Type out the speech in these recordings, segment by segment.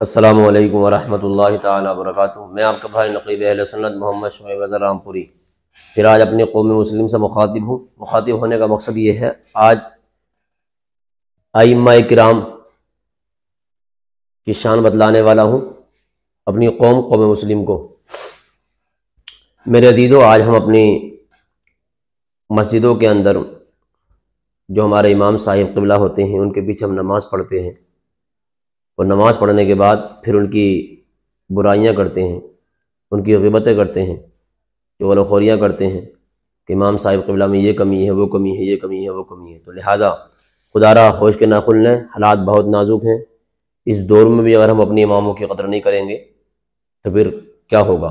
वरहमतुल्लाहि ताला वबरकातुहू। मैं आपका भाई नकीब अहल सुन्नत मोहम्मद शुएब अज़हर रामपुरी। फिर आज अपनी कौम मुस्लिम से मुखातिब हूँ। मुखातिब होने का मकसद ये है, आज आइम्मा कराम की शान बतलाने वाला हूँ अपनी कौम कौम मुस्लिम को। मेरे अजीज़ों, आज हम अपनी मस्जिदों के अंदर जो हमारे इमाम साहिब किबला होते हैं, उनके पीछे हम नमाज़ पढ़ते हैं। और नमाज़ पढ़ने के बाद फिर उनकी बुराइयाँ करते हैं, उनकी गिबतें करते हैं कि चोलखोरियाँ करते हैं कि इमाम साहिब किबला में ये कमी है, वो कमी है, ये कमी है, वो कमी है। तो लिहाजा खुदारा होश के ना खुलने हालात बहुत नाजुक हैं। इस दौर में भी अगर हम अपने इमामों की कदर नहीं करेंगे तो फिर क्या होगा?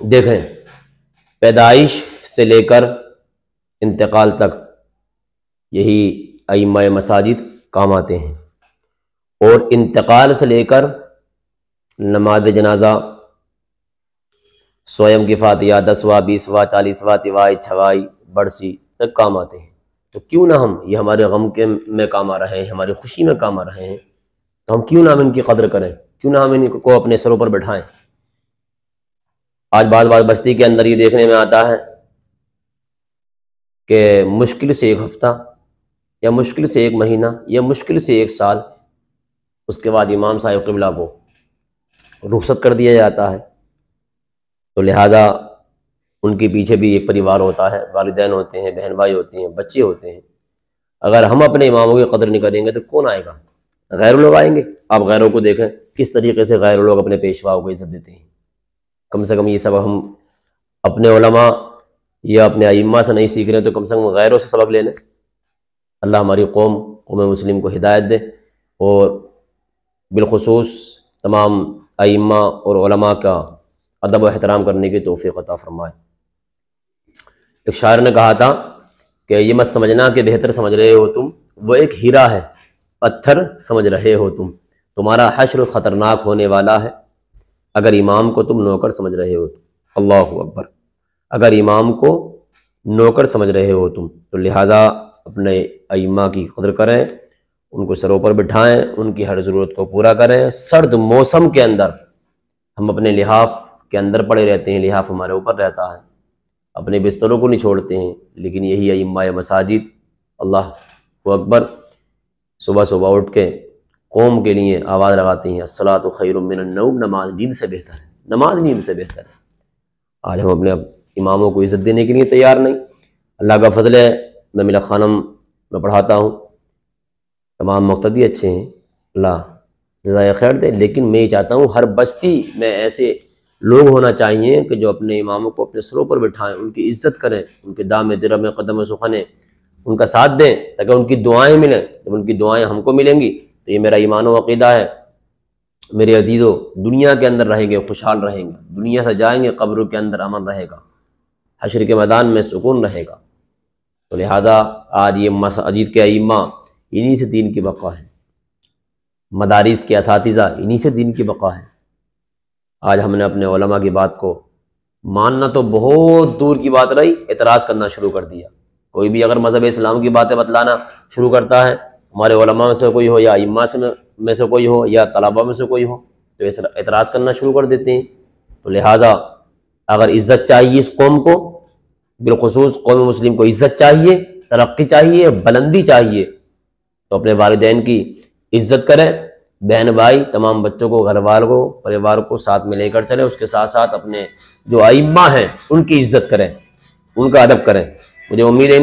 देखें, पैदाइश से लेकर इंतकाल तक यही अइम्मा मसाजिद काम आते हैं। और इंतकाल से लेकर नमाज़ जनाजा, स्वयं की फातिया दसवा, बीसवा, चालीसवा तिवाई छवाई बरसी तक काम आते हैं। तो क्यों ना हम ये हमारे गम के में काम आ रहे हैं, हमारी खुशी में काम आ रहे हैं तो हम क्यों ना हम इनकी कदर करें? क्यों ना हम इनको अपने सरों पर बैठाएँ? आज बाद बात बस्ती के अंदर ये देखने में आता है कि मुश्किल से एक हफ़्ता, या मुश्किल से एक महीना, या मुश्किल से एक साल उसके बाद इमाम साहिब किबला को रुखसत कर दिया जाता है। तो लिहाजा उनके पीछे भी एक परिवार होता है, वालदेन होते हैं बहन भाई होते हैं, बच्चे होते हैं। अगर हम अपने इमामों की कदर नहीं करेंगे तो कौन आएगा? गैर लोग आएँगे। आप गैरों को देखें, किस तरीके से गैर लोग अपने पेशवाओं को इज़्ज़त देते हैं। कम से कम ये सब हम अपने उलमा या अपने आइम्मा से नहीं सीख रहे तो कम से कम गैरों से सबक ले लें। अल्लाह हमारी कौम कौम मुस्लिम को हिदायत दे और बिलखसूस तमाम आइम्मा और का अदब एहतराम करने की तोफ़ी अता फ़रमाए। एक शायर ने कहा था कि ये मत समझना कि बेहतर समझ रहे हो तुम, वो एक हीरा है, पत्थर समझ रहे हो तुम, तुम्हारा हश्र ख़तरनाक होने वाला है, अगर इमाम को तुम नौकर समझ रहे हो तुम अल्लाह अकबर। अगर इमाम को नौकर समझ रहे हो तुम तो लिहाजा अपने अइम्मा की कदर करें उनको सरों पर बिठाएँ, उनकी हर ज़रूरत को पूरा करें। सर्द मौसम के अंदर हम अपने लिहाफ के अंदर पड़े रहते हैं, लिहाफ हमारे ऊपर रहता है। अपने बिस्तरों को नहीं छोड़ते हैं, लेकिन यही अम्मा मसाजिद। अल्लाह को अकबर सुबह सुबह उठ के कौम के लिए आवाज़ लगाती हैं असला तो खैरमिनूब नमाज़ नींद से बेहतर है। नमाज़ नींद से बेहतर है। आज हम अपने इमामों को इज़्ज़त देने के लिए तैयार नहीं। अल्लाह का फजल है, मैं मिला खानम, में पढ़ाता हूँ। तमाम मकतदी अच्छे हैं, अल्लाह जजाय खैर दे। लेकिन मैं ये चाहता हूँ, हर बस्ती में ऐसे लोग होना चाहिए कि जो अपने इमामों को अपने सरों पर बिठाएँ, उनकी इज़्ज़त करें, उनके दाम दिरम कदम सुखने उनका साथ दें, ताकि उनकी दुआएँ मिलें। जब उनकी दुआएँ हमको मिलेंगी तो ये मेरा ईमान वकीदा है। मेरे अजीज़ों, दुनिया के अंदर रहेंगे, खुशहाल रहेंगे। दुनिया से जाएँगे, कब्र के अंदर अमन रहेगा। हशर के मैदान में सुकून रहेगा। तो लिहाजा आज ये मसाजिद के अइम्मा इन्हीं से दीन की बका है। मदारिस के इस इन्हीं से दीन की बका है। आज हमने अपने ओलमा की बात को मानना तो बहुत दूर की बात रही एतराज़ करना शुरू कर दिया। कोई भी अगर मज़हब इस्लाम की बातें बतलाना शुरू करता है, हमारे ओलमा में से कोई हो, या इम्मा से में से कोई हो, या तलबा में से कोई हो तो एतराज़ करना शुरू कर देते हैं। तो लिहाजा अगर इज़्ज़त चाहिए इस कौम को, बिलखसूस कौम मुस्लिम को इज़्ज़त चाहिए, तरक्की चाहिए, बुलंदी चाहिए तो अपने वालदेन की इज़्ज़त करें। बहन भाई, तमाम बच्चों को घर वालों को, परिवार को साथ में लेकर चलें। उसके साथ साथ अपने जो आइम्मा हैं, उनकी इज़्ज़त करें, उनका अदब करें। मुझे उम्मीद है